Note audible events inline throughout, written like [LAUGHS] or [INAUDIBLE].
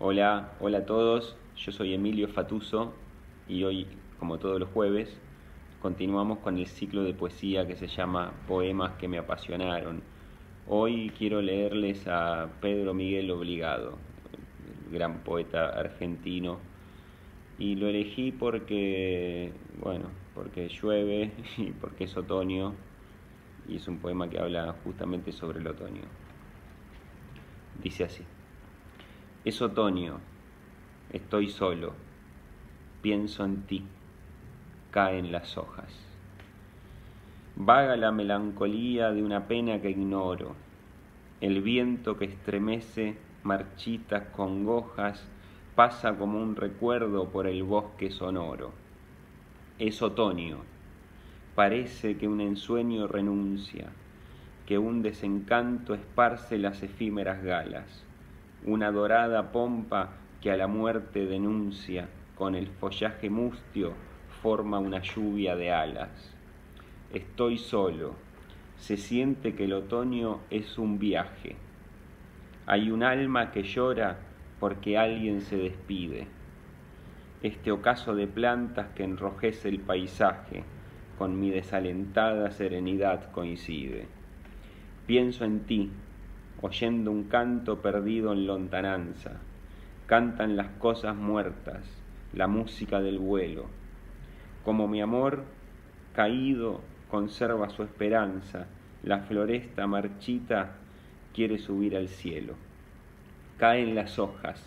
Hola, hola a todos, yo soy Emilio Fatuso y hoy, como todos los jueves, continuamos con el ciclo de poesía que se llama Poemas que me apasionaron. Hoy quiero leerles a Pedro Miguel Obligado, el gran poeta argentino, y lo elegí porque, bueno, porque llueve [LAUGHS] y porque es otoño y es un poema que habla justamente sobre el otoño. Dice así. Es otoño, estoy solo, pienso en ti, caen las hojas. Vaga la melancolía de una pena que ignoro, el viento que estremece marchitas congojas pasa como un recuerdo por el bosque sonoro. Es otoño, parece que un ensueño renuncia, que un desencanto esparce las efímeras galas una dorada pompa que a la muerte denuncia, con el follaje mustio forma una lluvia de alas. Estoy solo, se siente que el otoño es un viaje. Hay un alma que llora porque alguien se despide. Este ocaso de plantas que enrojece el paisaje con mi desalentada serenidad coincide. Pienso en ti, oyendo un canto perdido en lontananza. Cantan las cosas muertas, la música del vuelo. Como mi amor caído conserva su esperanza, la floresta marchita quiere subir al cielo. Caen las hojas,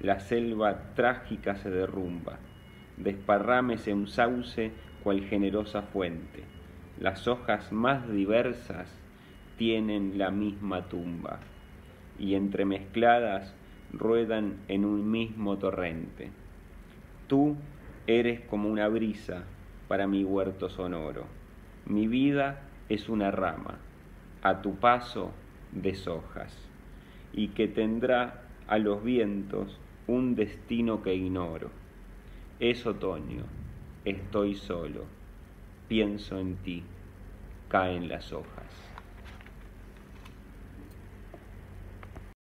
la selva trágica se derrumba, desparrámese un sauce cual generosa fuente. Las hojas más diversas tienen la misma tumba y entremezcladas ruedan en un mismo torrente. Tú eres como una brisa para mi huerto sonoro. Mi vida es una rama, a tu paso deshojas, y que tendrá a los vientos un destino que ignoro. Es otoño, estoy solo, pienso en ti, caen las hojas.